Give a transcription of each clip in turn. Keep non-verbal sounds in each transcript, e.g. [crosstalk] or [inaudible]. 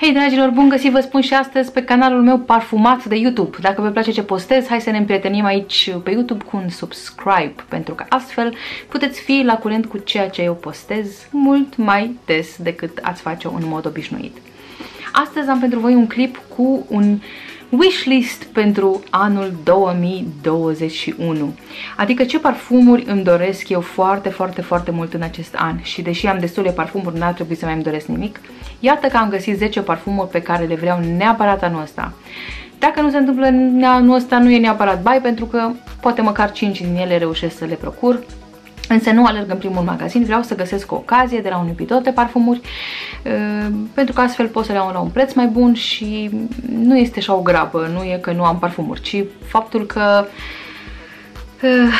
Hei dragilor, bun găsit vă spun și astăzi pe canalul meu parfumat de YouTube. Dacă vă place ce postez, hai să ne împrietenim aici pe YouTube cu un subscribe, pentru că astfel puteți fi la curent cu ceea ce eu postez mult mai des decât ați face-o în mod obișnuit. Astăzi am pentru voi un clip cu un wishlist pentru anul 2021. Adică ce parfumuri îmi doresc eu foarte, foarte, foarte mult în acest an. Și deși am destule parfumuri, n-ar trebui să mai îmi doresc nimic. Iată că am găsit 10 parfumuri pe care le vreau neapărat anul ăsta. Dacă nu se întâmplă anul ăsta, nu e neapărat bai, pentru că poate măcar 5 din ele reușesc să le procur. Însă nu alerg în primul magazin, vreau să găsesc o ocazie de la un iubitor de parfumuri, uh, pentru că astfel pot să le iau la un preț mai bun și nu este așa o grabă, nu e că nu am parfumuri, ci faptul că uh,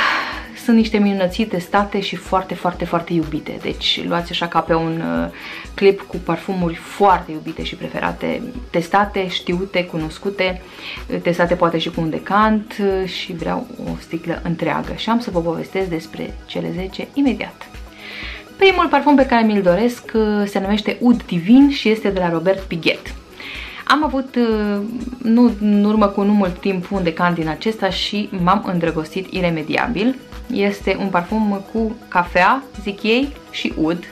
sunt niște minunății testate și foarte, foarte, foarte iubite. Deci luați așa ca pe un uh, clip cu parfumuri foarte iubite și preferate, testate, știute, cunoscute, uh, testate poate și cu un decant uh, și vreau o sticlă întreagă. Și am să vă povestesc despre cele 10 imediat. Primul parfum pe care mi-l doresc se numește Oud Divin și este de la Robert Piguet. Am avut, nu în urmă cu nu mult timp, un decant din acesta și m-am îndrăgostit iremediabil. Este un parfum cu cafea, zic ei, și ud.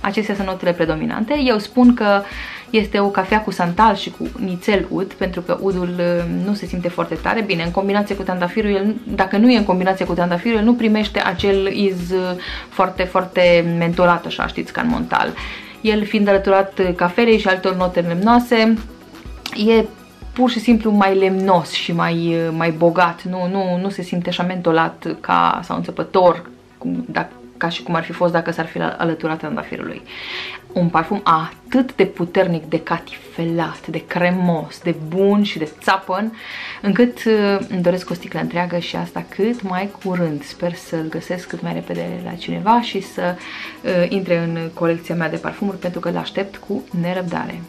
Acestea sunt notele predominante. Eu spun că este o cafea cu santal și cu nițel ud, pentru că udul uh, nu se simte foarte tare. Bine, în combinație cu tandafirul, el, dacă nu e în combinație cu tandafirul, el nu primește acel iz uh, foarte, foarte mentolat, așa, știți, ca în montal. El fiind alăturat cafelei și altor note lemnoase, e pur și simplu mai lemnos și mai, mai bogat, nu, nu, nu se simte așa mentolat ca, sau înțepător, cum, dacă, ca și cum ar fi fost dacă s-ar fi alăturat andafirului. Un parfum atât de puternic, de catifelat, de cremos, de bun și de țapăn, încât uh, îmi doresc o sticlă întreagă și asta cât mai curând. Sper să-l găsesc cât mai repede la cineva și să uh, intre în colecția mea de parfumuri pentru că îl aștept cu nerăbdare.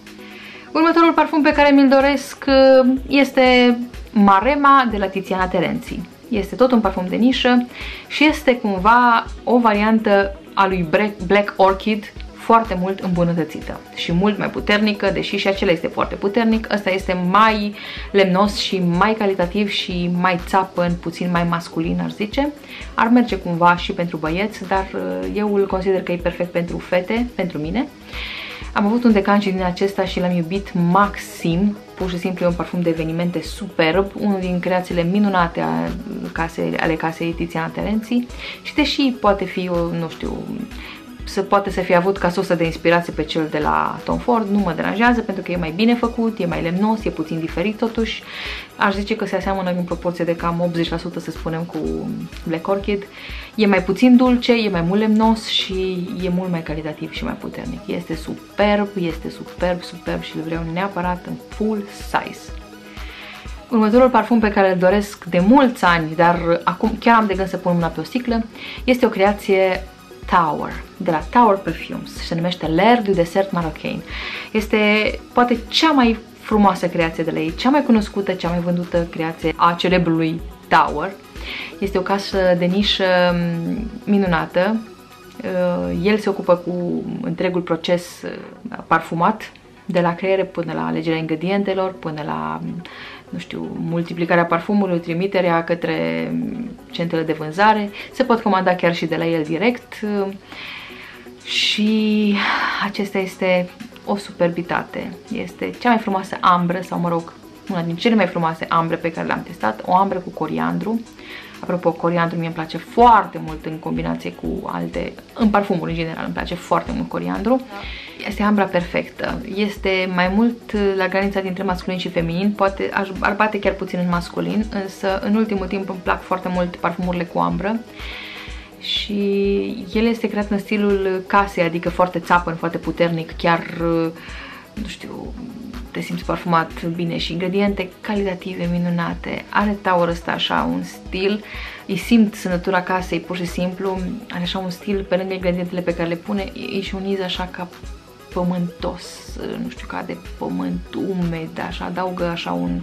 Următorul parfum pe care mi-l doresc uh, este Marema de la Tiziana Terenzi. Este tot un parfum de nișă și este cumva o variantă a lui Black Orchid foarte mult îmbunătățită și mult mai puternică, deși și acela este foarte puternic, ăsta este mai lemnos și mai calitativ și mai țapăn, puțin mai masculin, ar zice. Ar merge cumva și pentru băieți, dar uh, eu îl consider că e perfect pentru fete, pentru mine. Am avut un decanci din acesta și l-am iubit maxim. Pur și simplu e un parfum de evenimente superb, unul din creațiile minunate ale casei, ale casei Tiziana Terenzi și deși poate fi, o, nu știu, să poate să fie avut ca sursă de inspirație pe cel de la Tom Ford, nu mă deranjează pentru că e mai bine făcut, e mai lemnos, e puțin diferit totuși. Aș zice că se aseamănă în proporție de cam 80% să spunem cu Black Orchid. E mai puțin dulce, e mai mult lemnos și e mult mai calitativ și mai puternic. Este superb, este superb, superb și îl vreau neapărat în full size. Următorul parfum pe care îl doresc de mulți ani, dar acum chiar am de gând să pun mâna pe o sticlă, este o creație Tower, de la Tower Perfumes, se numește L'air du desert marocain. Este poate cea mai frumoasă creație de la ei, cea mai cunoscută, cea mai vândută creație a celebrului Tower. Este o casă de nișă mm, minunată. Uh, el se ocupă cu întregul proces uh, parfumat, de la creiere până la alegerea ingredientelor, până la mm, nu știu, multiplicarea parfumului, trimiterea către centrele de vânzare. Se pot comanda chiar și de la el direct și acesta este o superbitate. Este cea mai frumoasă ambră sau, mă rog, una din cele mai frumoase ambre pe care le-am testat, o ambră cu coriandru. Apropo, coriandru mie îmi place foarte mult în combinație cu alte, în parfumuri în general îmi place foarte mult coriandru. Da este ambra perfectă. Este mai mult la granița dintre masculin și feminin, poate ar bate chiar puțin în masculin, însă în ultimul timp îmi plac foarte mult parfumurile cu ambră și el este creat în stilul casei, adică foarte țapăn, foarte puternic, chiar, nu știu, te simți parfumat bine și ingrediente calitative, minunate. Are Tower ăsta așa un stil, îi simt sănătura casei pur și simplu, are așa un stil pe lângă ingredientele pe care le pune, e și un iz așa ca pământos, nu știu, ca de pământ umed, așa, adaugă așa un,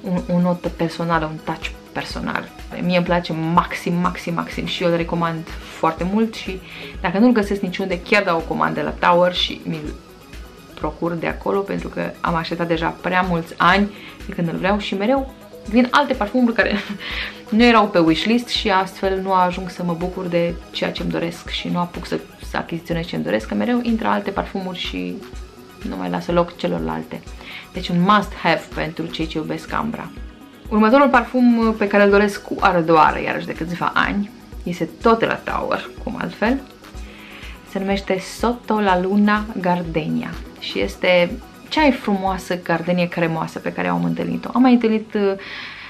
un, o notă personală, un touch personal. Mie îmi place maxim, maxim, maxim și eu îl recomand foarte mult și dacă nu-l găsesc niciunde, chiar dau o comandă la Tower și mi-l procur de acolo pentru că am așteptat deja prea mulți ani de când îl vreau și mereu vin alte parfumuri care [laughs] nu erau pe wishlist și astfel nu ajung să mă bucur de ceea ce îmi doresc și nu apuc să, să achiziționez ce îmi doresc, că mereu intră alte parfumuri și nu mai lasă loc celorlalte. Deci un must-have pentru cei ce iubesc Ambra. Următorul parfum pe care îl doresc cu ardoare, iarăși de câțiva ani, este tot de la Tower, cum altfel. Se numește Sotto la Luna Gardenia și este cea mai frumoasă gardenie cremoasă pe care am întâlnit-o. Am mai întâlnit uh,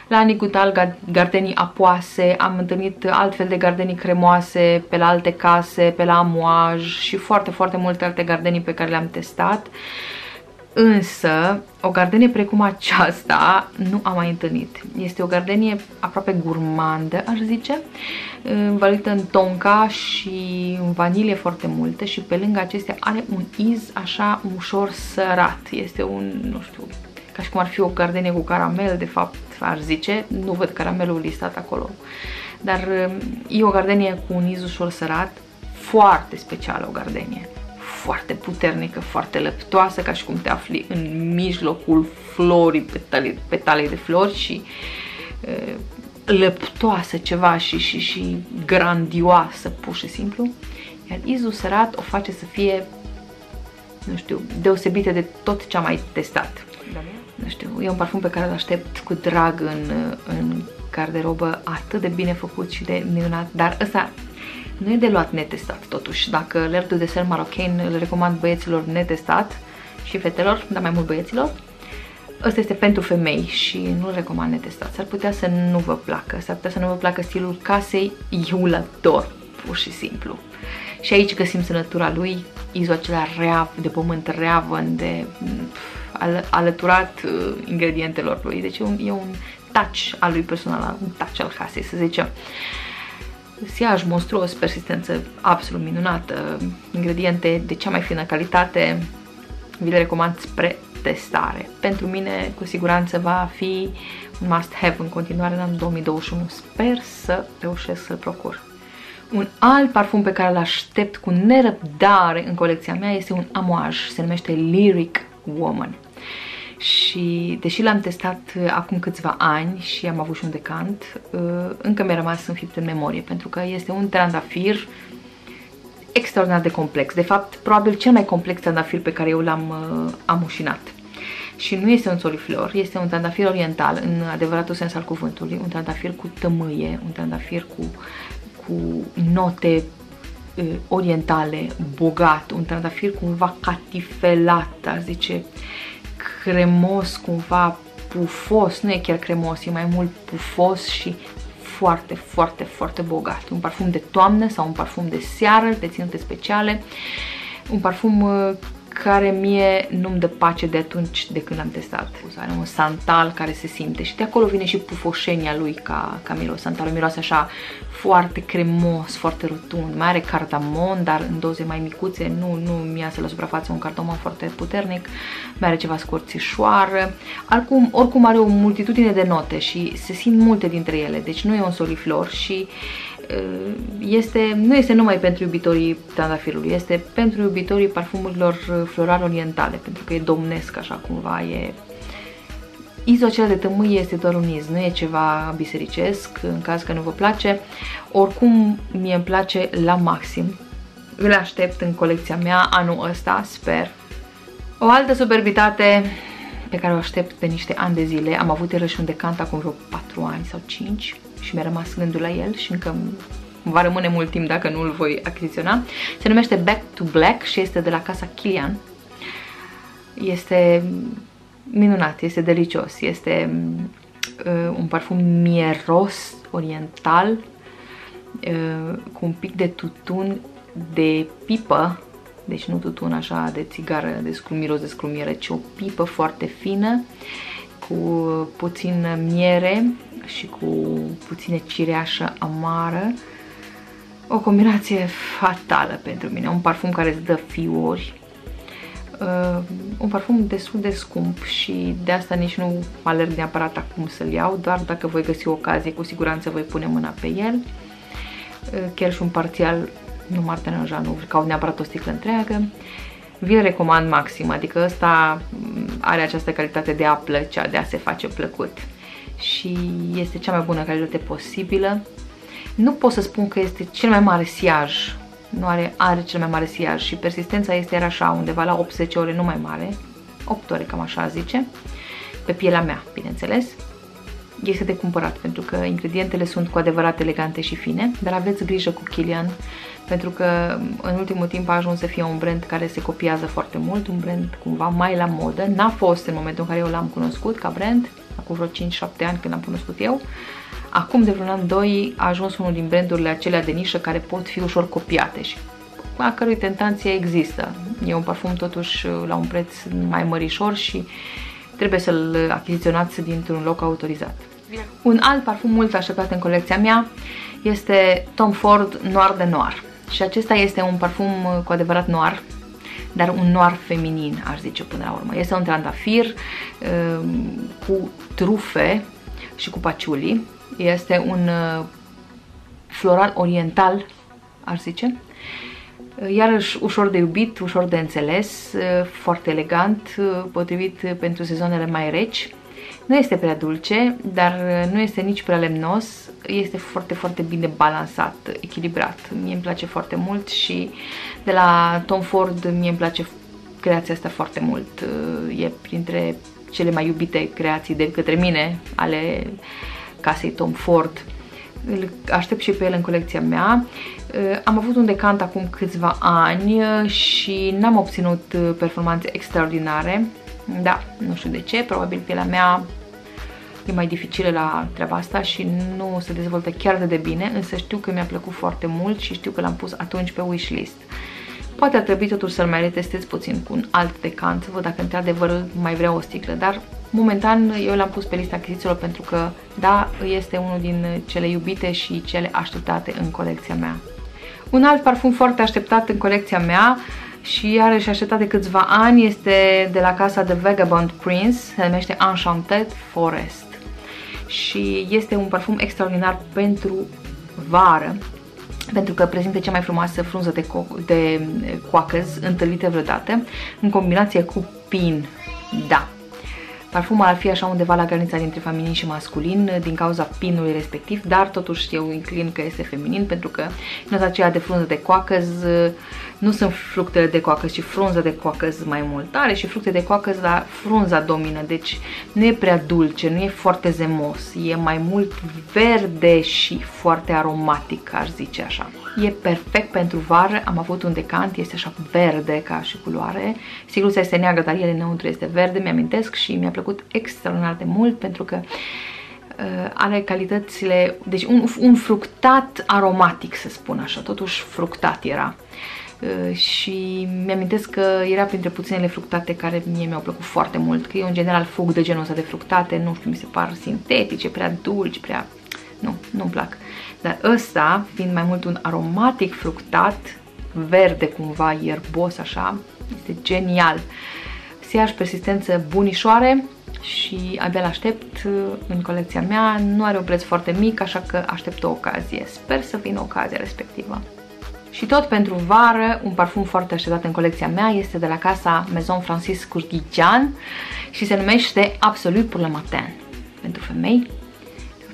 la Nicutal gardenii apoase, am întâlnit altfel de gardenii cremoase pe la alte case, pe la Amoaj și foarte, foarte multe alte gardenii pe care le-am testat. Însă, o gardenie precum aceasta nu am mai întâlnit. Este o gardenie aproape gurmandă, aș zice, învăluită în tonka și în vanilie foarte multe și pe lângă acestea are un iz așa ușor sărat. Este un, nu știu, ca și cum ar fi o gardenie cu caramel, de fapt, aș zice. Nu văd caramelul listat acolo. Dar e o gardenie cu un iz ușor sărat, foarte specială o gardenie foarte puternică, foarte lăptoasă, ca și cum te afli în mijlocul florii, petale, petale de flori și uh, lăptoasă ceva și, și, și grandioasă, pur și simplu. Iar izul sărat o face să fie, nu știu, deosebită de tot ce am mai testat. Nu știu, e un parfum pe care îl aștept cu drag în, în garderobă, atât de bine făcut și de minunat, dar ăsta nu e de luat netestat totuși. Dacă lertul de ser marocain îl recomand băieților netestat și fetelor, dar mai mult băieților, ăsta este pentru femei și nu-l recomand netestat. S-ar putea să nu vă placă, s-ar putea să nu vă placă stilul casei, eu îl ador, pur și simplu. Și aici găsim sănătura lui, izul acela reav, de pământ reavăn, de al, alăturat uh, ingredientelor lui. Deci e un, e un touch al lui personal, un touch al casei, să zicem. Uh, siaj monstruos, persistență absolut minunată, ingrediente de cea mai fină calitate, vi le recomand spre testare. Pentru mine, cu siguranță, va fi un must-have în continuare în anul 2021. Sper să reușesc să-l procur. Un alt parfum pe care îl aștept cu nerăbdare în colecția mea este un amoaj, se numește Lyric Woman și deși l-am testat uh, acum câțiva ani și am avut și un decant, uh, încă mi-a rămas înfipt în memorie, pentru că este un trandafir extraordinar de complex. De fapt, probabil cel mai complex trandafir pe care eu l-am uh, amușinat. Și nu este un soliflor, este un trandafir oriental, în adevăratul sens al cuvântului, un trandafir cu tămâie, un trandafir cu, cu note orientale, bogat, un trandafir cumva catifelat, aș zice, cremos, cumva pufos, nu e chiar cremos, e mai mult pufos și foarte, foarte, foarte bogat. Un parfum de toamnă sau un parfum de seară, de ținute speciale. Un parfum uh, care mie nu-mi dă pace de atunci de când am testat. Are un santal care se simte. Și de acolo vine și pufoșenia lui ca, ca miros. Santalul miroase așa foarte cremos, foarte rotund, mai are cardamon, dar în doze mai micuțe, nu, nu mi iasă la suprafață un cardamon foarte puternic, mai are ceva scorțișoară, oricum, oricum are o multitudine de note și se simt multe dintre ele, deci nu e un soliflor și uh, este, nu este numai pentru iubitorii trandafirului, este pentru iubitorii parfumurilor florale orientale, pentru că e domnesc așa cumva, e Izul acela de tămâie este doar un iz, nu e ceva bisericesc, în caz că nu vă place. Oricum, mie îmi place la maxim. Îl aștept în colecția mea anul ăsta, sper. O altă superbitate pe care o aștept de niște ani de zile, am avut el și un decant acum vreo 4 ani sau 5 și mi-a rămas gândul la el și încă va rămâne mult timp dacă nu îl voi achiziționa. Se numește Back to Black și este de la casa Kilian. Este minunat, este delicios, este uh, un parfum mieros oriental uh, cu un pic de tutun de pipă, deci nu tutun așa de țigară, de scrumiros de scrumiere, ci o pipă foarte fină cu puțin miere și cu puțină cireașă amară. O combinație fatală pentru mine, un parfum care îți dă fiori, uh, un parfum destul de scump și de asta nici nu alerg neapărat acum să-l iau, doar dacă voi găsi o ocazie, cu siguranță voi pune mâna pe el. Uh, chiar și un parțial nu m-ar deranja, nu caut neapărat o sticlă întreagă. vi recomand maxim, adică ăsta are această calitate de a plăcea, de a se face plăcut și este cea mai bună calitate posibilă. Nu pot să spun că este cel mai mare siaj, nu are, are cel mai mare siaj și persistența este iar așa, undeva la 80 ore, nu mai mare, 8 ore cam așa zice, pe pielea mea, bineînțeles. Este de cumpărat pentru că ingredientele sunt cu adevărat elegante și fine, dar aveți grijă cu Kilian pentru că în ultimul timp a ajuns să fie un brand care se copiază foarte mult, un brand cumva mai la modă. N-a fost în momentul în care eu l-am cunoscut ca brand, acum vreo 5-7 ani când am cunoscut eu. Acum de vreun an, doi, a ajuns unul din brandurile acelea de nișă care pot fi ușor copiate și a cărui tentanție există. E un parfum totuși la un preț mai mărișor și trebuie să-l achiziționați dintr-un loc autorizat. Un alt parfum mult așteptat în colecția mea este Tom Ford Noir de Noir. Și acesta este un parfum cu adevărat noir, dar un noir feminin, aș zice până la urmă. Este un trandafir um, cu trufe și cu paciuli. Este un uh, floral oriental, aș zice. Iarăși ușor de iubit, ușor de înțeles, uh, foarte elegant, uh, potrivit pentru sezonele mai reci. Nu este prea dulce, dar nu este nici prea lemnos, este foarte, foarte bine balansat, echilibrat. Mie îmi place foarte mult și de la Tom Ford mie îmi place creația asta foarte mult. E printre cele mai iubite creații de către mine ale casei Tom Ford. Îl aștept și pe el în colecția mea. Am avut un decant acum câțiva ani și n-am obținut performanțe extraordinare. Da, nu știu de ce, probabil pielea mea e mai dificilă la treaba asta și nu se dezvoltă chiar de bine, însă știu că mi-a plăcut foarte mult și știu că l-am pus atunci pe wishlist. Poate ar trebui totuși să-l mai retestez puțin cu un alt decant, să văd dacă într-adevăr mai vreau o sticlă, dar momentan eu l-am pus pe lista achizițiilor pentru că, da, este unul din cele iubite și cele așteptate în colecția mea. Un alt parfum foarte așteptat în colecția mea și are și așteptat de câțiva ani este de la casa de Vagabond Prince, se numește Enchanted Forest și este un parfum extraordinar pentru vară pentru că prezintă cea mai frumoasă frunză de, co- de coacăz întâlnită vreodată în combinație cu pin. Da, Parfumul ar fi așa undeva la granița dintre feminin și masculin din cauza pinului respectiv, dar totuși eu inclin că este feminin pentru că nota aceea de frunză de coacăz nu sunt fructele de coacăz, ci frunza de coacăz mai mult. Are și fructe de coacăz, dar frunza domină, deci nu e prea dulce, nu e foarte zemos, e mai mult verde și foarte aromatic, aș zice așa. E perfect pentru vară, am avut un decant, este așa verde ca și culoare. Sigur este neagră, dar el înăuntru este verde, mi-amintesc și mi-a plăcut extraordinar de mult pentru că uh, are calitățile, deci un, un fructat aromatic, să spun așa, totuși fructat era. Uh, și mi-amintesc că era printre puținele fructate care mie mi-au plăcut foarte mult, că eu în general fug de genul ăsta de fructate, nu știu, mi se par sintetice, prea dulci, prea... Nu, nu-mi plac. Dar ăsta, fiind mai mult un aromatic fructat, verde cumva, ierbos așa, este genial. Siaș persistență bunișoare și abia l-aștept în colecția mea. Nu are un preț foarte mic, așa că aștept o ocazie. Sper să vină ocazia respectivă. Și tot pentru vară, un parfum foarte așteptat în colecția mea este de la casa Maison Francis Courguigian și se numește Absolut pour le matin. Pentru femei,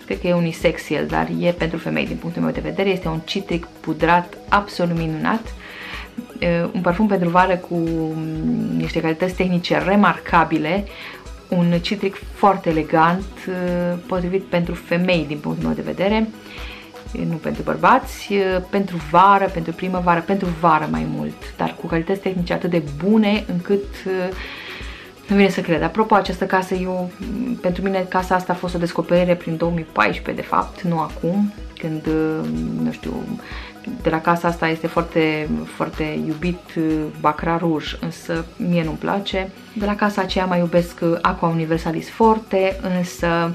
cred că e unisex el, dar e pentru femei din punctul meu de vedere. Este un citric pudrat absolut minunat. Un parfum pentru vară cu mm, niște calități tehnice remarcabile, un citric foarte elegant, potrivit pentru femei din punctul meu de vedere nu pentru bărbați, pentru vară, pentru primăvară, pentru vară mai mult, dar cu calități tehnice atât de bune încât nu vine să cred. Apropo, această casă, eu, pentru mine casa asta a fost o descoperire prin 2014, de fapt, nu acum, când, nu știu, de la casa asta este foarte, foarte iubit Bacra Rouge, însă mie nu-mi place. De la casa aceea mai iubesc Aqua Universalis Forte, însă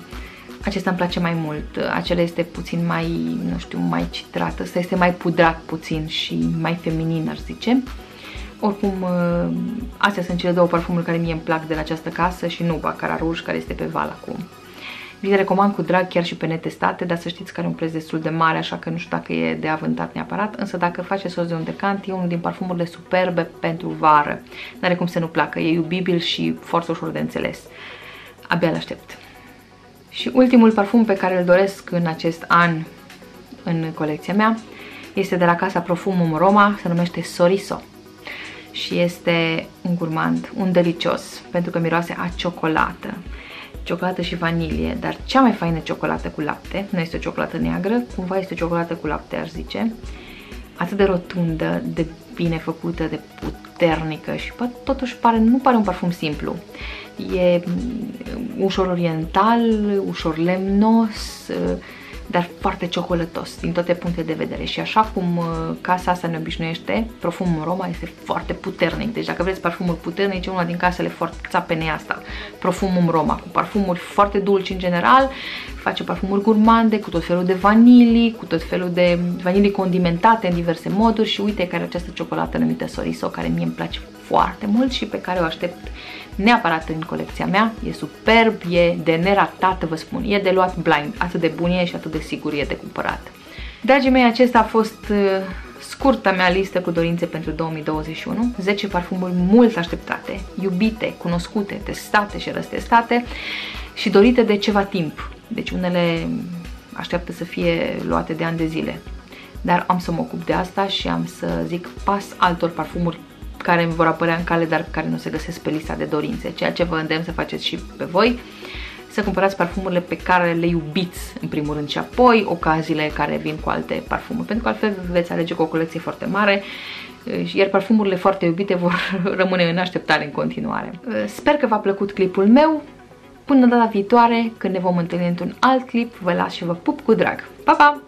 acesta îmi place mai mult. Acela este puțin mai, nu știu, mai citrat. Ăsta este mai pudrat puțin și mai feminin, ar zice. Oricum, ă, astea sunt cele două parfumuri care mie îmi plac de la această casă și nu Baccarat Rouge, care este pe val acum. Vi recomand cu drag chiar și pe netestate, dar să știți că are un preț destul de mare, așa că nu știu dacă e de avântat neapărat, însă dacă faceți sos de un decant, e unul din parfumurile superbe pentru vară. N-are cum să nu placă, e iubibil și foarte ușor de înțeles. Abia l-aștept. Și ultimul parfum pe care îl doresc în acest an în colecția mea este de la casa Profumum Roma, se numește Soriso. Și este un gurmand, un delicios, pentru că miroase a ciocolată. Ciocolată și vanilie, dar cea mai faină ciocolată cu lapte, nu este o ciocolată neagră, cumva este o ciocolată cu lapte, aș zice, atât de rotundă, de bine făcută, de puternică și totuși pare, nu pare un parfum simplu. E mm, ușor oriental, ușor lemnos, dar foarte ciocolătos din toate punctele de vedere. Și așa cum uh, casa asta ne obișnuiește, parfumul Roma este foarte puternic, deci dacă vreți parfumul puternic, e una din casele foarte țapene asta, parfumul Roma, cu parfumuri foarte dulci în general, face parfumuri gurmande, cu tot felul de vanilii, cu tot felul de vanilii condimentate în diverse moduri. Și uite care această ciocolată numită Soriso, care mie îmi place foarte mult și pe care o aștept neapărat în colecția mea. E superb, e de neratat, vă spun. E de luat blind, atât de bun e și atât de sigur e de cumpărat. Dragii mei, acesta a fost uh, scurta mea listă cu dorințe pentru 2021. 10 parfumuri mult așteptate, iubite, cunoscute, testate și răstestate și dorite de ceva timp. Deci unele așteaptă să fie luate de ani de zile. Dar am să mă ocup de asta și am să zic pas altor parfumuri care îmi vor apărea în cale, dar care nu se găsesc pe lista de dorințe, ceea ce vă îndemn să faceți și pe voi să cumpărați parfumurile pe care le iubiți în primul rând și apoi ocaziile care vin cu alte parfumuri, pentru că altfel veți alege cu o colecție foarte mare iar parfumurile foarte iubite vor [laughs] rămâne în așteptare în continuare. Sper că v-a plăcut clipul meu. Până data viitoare, când ne vom întâlni într-un alt clip, vă las și vă pup cu drag. Pa, pa!